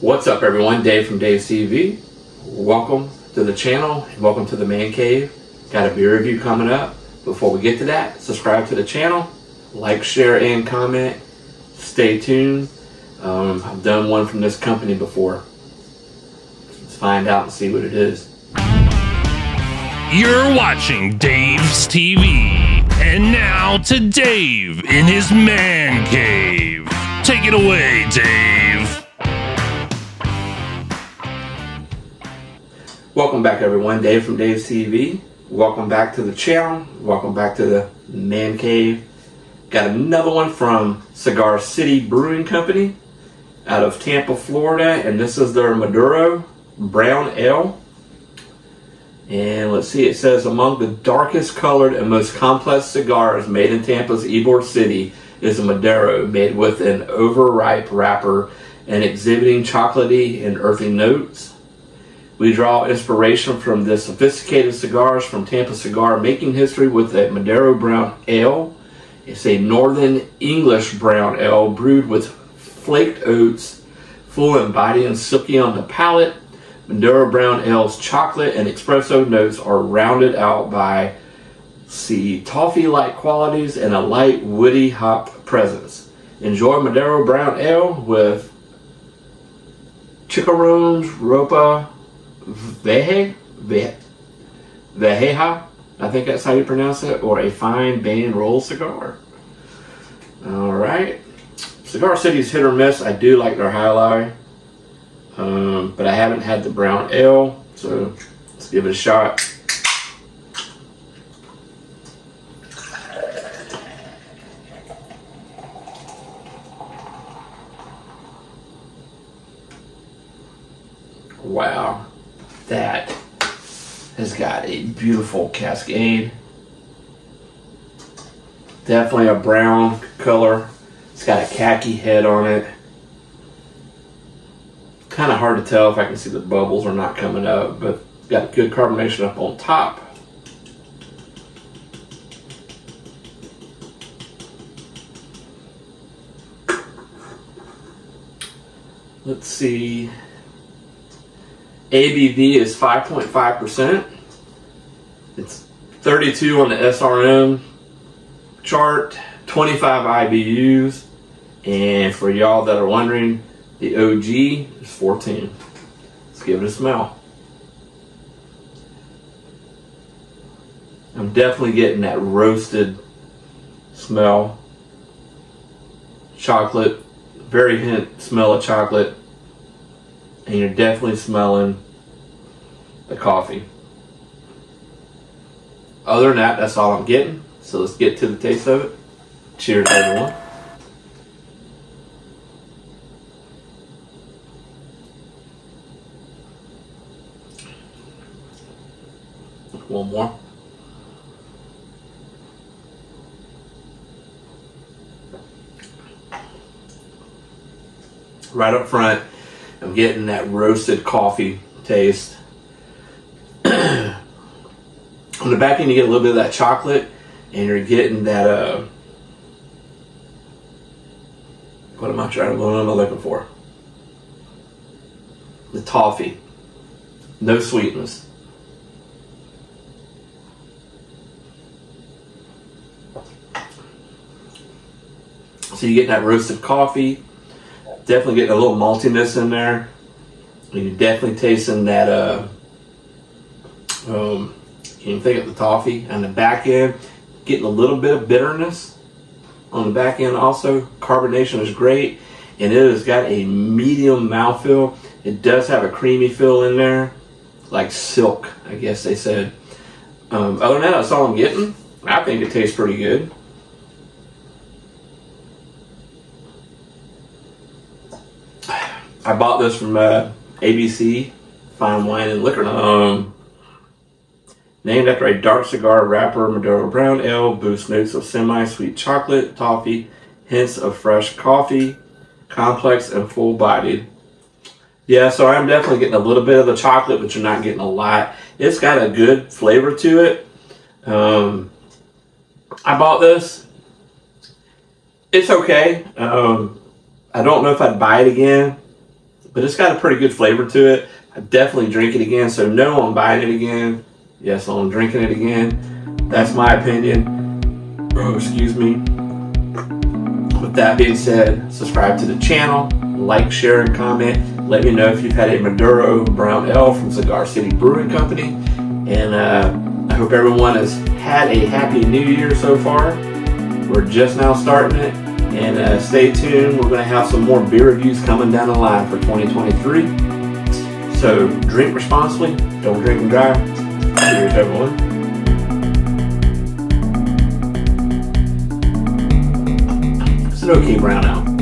What's up everyone? Dave from Dave's TV. Welcome to the channel and welcome to the Man Cave. Got a beer review coming up. Before we get to that, subscribe to the channel, like, share, and comment. Stay tuned. Um, I've done one from this company before. Let's find out and see what it is. You're watching Dave's TV. And now to Dave in his man cave. Take it away, Dave. Welcome back everyone, Dave from Dave's TV. Welcome back to the channel. Welcome back to the Man Cave. Got another one from Cigar City Brewing Company out of Tampa, Florida, and this is their Maduro Brown Ale. And let's see, it says among the darkest colored and most complex cigars made in Tampa's Ybor City is a Maduro made with an overripe wrapper and exhibiting chocolatey and earthy notes. We draw inspiration from the sophisticated cigars from Tampa Cigar, making history with a Maduro Brown Ale. It's a Northern English Brown Ale brewed with flaked oats, full and body and silky on the palate Maduro Brown Ale's chocolate and espresso notes are rounded out by see toffee-like qualities and a light woody hop presence. Enjoy Maduro Brown Ale with Chicharrones Ropa Veje, Vejeja, I think that's how you pronounce it, or a fine band roll cigar. All right. Cigar City's hit or miss. I do like their Jai um, but I haven't had the brown ale, so let's give it a shot. Wow, that has got a beautiful cascade. Definitely a brown color. It's got a khaki head on it kind of hard to tell if I can see the bubbles are not coming up, but got good carbonation up on top. Let's see. ABV is 5.5%. It's 32 on the SRM chart, 25 IBUs. And for y'all that are wondering, the OG is 14. Let's give it a smell. I'm definitely getting that roasted smell. Chocolate, very hint smell of chocolate. And you're definitely smelling the coffee. Other than that, that's all I'm getting. So let's get to the taste of it. Cheers, everyone. One more. Right up front, I'm getting that roasted coffee taste. On the back end, you get a little bit of that chocolate, and you're getting that, uh, what am I trying, what am I looking for? The toffee. No sweetness. So you get that roasted coffee, definitely getting a little maltiness in there. You're definitely tasting that, uh, um, can you think of the toffee? On the back end, getting a little bit of bitterness on the back end also. Carbonation is great, and it has got a medium mouthfeel. It does have a creamy feel in there, like silk, I guess they said. Um, other than that, that's all I'm getting. I think it tastes pretty good. I bought this from uh, ABC Fine Wine and Liquor. Um, named after a dark cigar wrapper, Maduro Brown Ale, boosts notes of semi-sweet chocolate, toffee, hints of fresh coffee, complex and full-bodied. Yeah, so I'm definitely getting a little bit of the chocolate, but you're not getting a lot. It's got a good flavor to it. Um, I bought this. It's okay. Um, I don't know if I'd buy it again but it's got a pretty good flavor to it. I definitely drink it again. So no, I'm buying it again. Yes, I'm drinking it again. That's my opinion. Oh, excuse me. With that being said, subscribe to the channel, like, share, and comment. Let me know if you've had a Maduro Brown Ale from Cigar City Brewing Company. And uh, I hope everyone has had a happy new year so far. We're just now starting it. And uh, stay tuned. We're going to have some more beer reviews coming down the line for 2023. So drink responsibly. Don't drink and drive. Cheers, everyone. It's an okay brown ale.